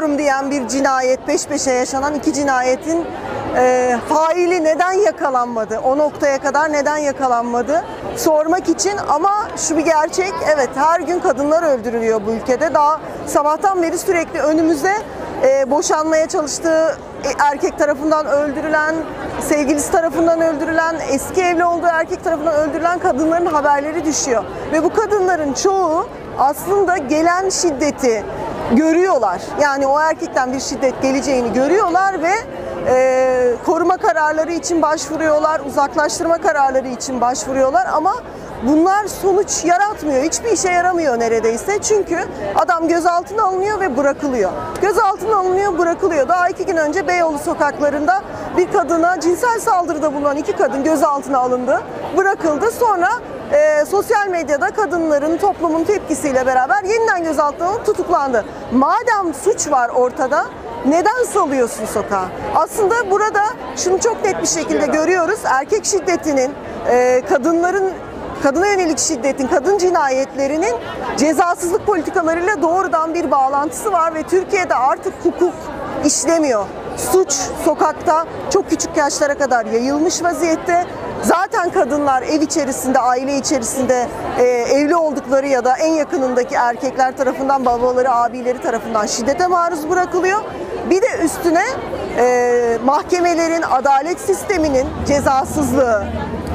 istemiyorum diyen bir cinayet, peş peşe yaşanan iki cinayetin e, faili neden yakalanmadı? O noktaya kadar neden yakalanmadı? Sormak için ama şu bir gerçek, evet her gün kadınlar öldürülüyor bu ülkede. Daha sabahtan beri sürekli önümüzde e, boşanmaya çalıştığı e, erkek tarafından öldürülen, sevgilisi tarafından öldürülen, eski evli olduğu erkek tarafından öldürülen kadınların haberleri düşüyor. Ve bu kadınların çoğu aslında gelen şiddeti görüyorlar. Yani o erkekten bir şiddet geleceğini görüyorlar ve e, koruma kararları için başvuruyorlar, uzaklaştırma kararları için başvuruyorlar ama bunlar sonuç yaratmıyor. Hiçbir işe yaramıyor neredeyse. Çünkü adam gözaltına alınıyor ve bırakılıyor. Gözaltına alınıyor, bırakılıyor. Daha iki gün önce Beyoğlu sokaklarında bir kadına cinsel saldırıda bulunan iki kadın gözaltına alındı, bırakıldı. Sonra e, sosyal medyada kadınların, toplumun tepkisiyle beraber yeniden gözaltına alınıp tutuklandı. Madem suç var ortada, neden salıyorsun sokağa? Aslında burada şunu çok net bir şekilde görüyoruz. Erkek şiddetinin, e, kadınların kadına yönelik şiddetin, kadın cinayetlerinin cezasızlık politikalarıyla doğrudan bir bağlantısı var ve Türkiye'de artık hukuk işlemiyor. Suç sokakta çok küçük yaşlara kadar yayılmış vaziyette. Zaten kadınlar ev içerisinde, aile içerisinde e, evli oldukları ya da en yakınındaki erkekler tarafından, babaları, abileri tarafından şiddete maruz bırakılıyor. Bir de üstüne e, mahkemelerin, adalet sisteminin cezasızlığı,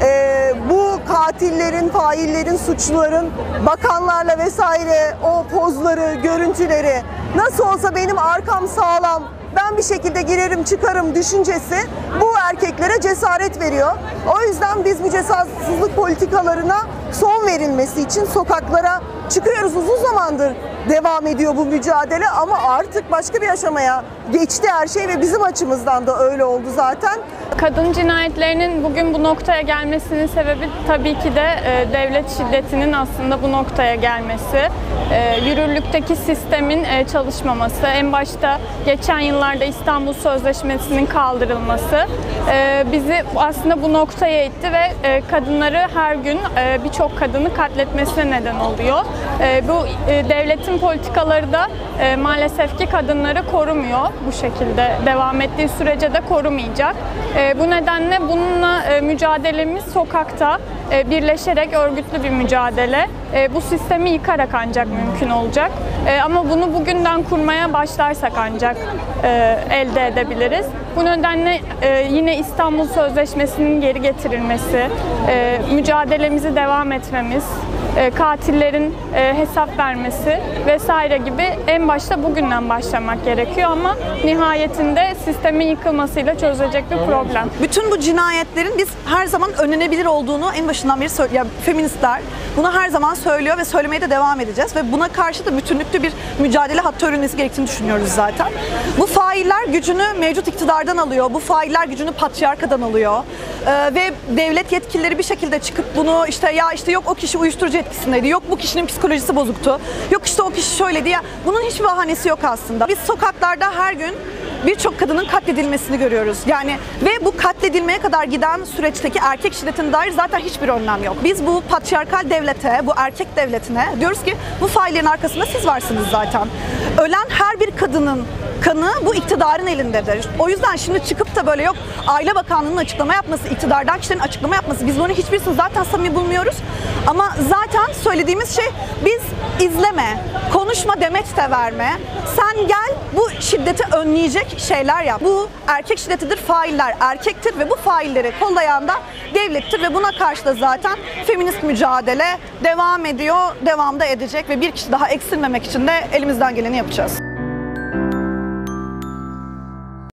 e, bu katillerin, faillerin, suçluların bakanlarla vesaire o pozları, görüntüleri nasıl olsa benim arkam sağlam, ben bir şekilde girerim çıkarım düşüncesi bu erkeklere cesaret veriyor. O yüzden biz bu cezasızlık politikalarına son verilmesi için sokaklara çıkıyoruz. Uzun zamandır devam ediyor bu mücadele ama artık başka bir aşamaya geçti her şey ve bizim açımızdan da öyle oldu zaten. Kadın cinayetlerinin bugün bu noktaya gelmesinin sebebi tabii ki de e, devlet şiddetinin aslında bu noktaya gelmesi. E, yürürlükteki sistemin e, çalışmaması, en başta geçen yıllarda İstanbul Sözleşmesi'nin kaldırılması bizi aslında bu noktaya itti ve kadınları her gün birçok kadını katletmesine neden oluyor. E, bu e, devletin politikaları da e, maalesef ki kadınları korumuyor bu şekilde devam ettiği sürece de korumayacak. E, bu nedenle bununla e, mücadelemiz sokakta birleşerek örgütlü bir mücadele. E, bu sistemi yıkarak ancak mümkün olacak. E, ama bunu bugünden kurmaya başlarsak ancak e, elde edebiliriz. Bu nedenle e, yine İstanbul Sözleşmesi'nin geri getirilmesi, e, mücadelemizi devam etmemiz, e, katillerin e, hesap vermesi vesaire gibi en başta bugünden başlamak gerekiyor ama nihayetinde sistemin yıkılmasıyla çözülecek bir problem. Bütün bu cinayetlerin biz her zaman önlenebilir olduğunu en başından beri söylüyor. Yani feministler bunu her zaman söylüyor ve söylemeye de devam edeceğiz. Ve buna karşı da bütünlüklü bir mücadele hattı örülmesi gerektiğini düşünüyoruz zaten. Bu failler gücünü mevcut iktidardan alıyor. Bu failler gücünü patriarkadan alıyor. Ee, ve devlet yetkilileri bir şekilde çıkıp bunu işte ya işte yok o kişi uyuşturucu etkisindeydi. Yok bu kişinin psikolojisi bozuktu. Yok işte o kişi şöyledi ya. Bunun hiçbir bahanesi yok aslında. Biz sokaklarda her gün birçok kadının katledilmesini görüyoruz. Yani ve bu katledilmeye kadar giden süreçteki erkek şiddetine dair zaten hiçbir önlem yok. Biz bu patriarkal devlete, bu erkek devletine diyoruz ki bu faillerin arkasında siz varsınız zaten. Ölen her bir kadının kanı bu iktidarın elindedir. O yüzden şimdi çıkıp da böyle yok Aile Bakanlığı'nın açıklama yapması, iktidardan kişilerin açıklama yapması biz bunu hiçbirisini zaten samimi bulmuyoruz. Ama zaten söylediğimiz şey biz izleme, konuşma demet de verme. Sen gel bu şiddeti önleyecek şeyler yap. Bu erkek şiddetidir, failler erkektir ve bu failleri kollayan da devlettir ve buna karşı da zaten feminist mücadele devam ediyor, devam da edecek ve bir kişi daha eksilmemek için de elimizden geleni yapacağız.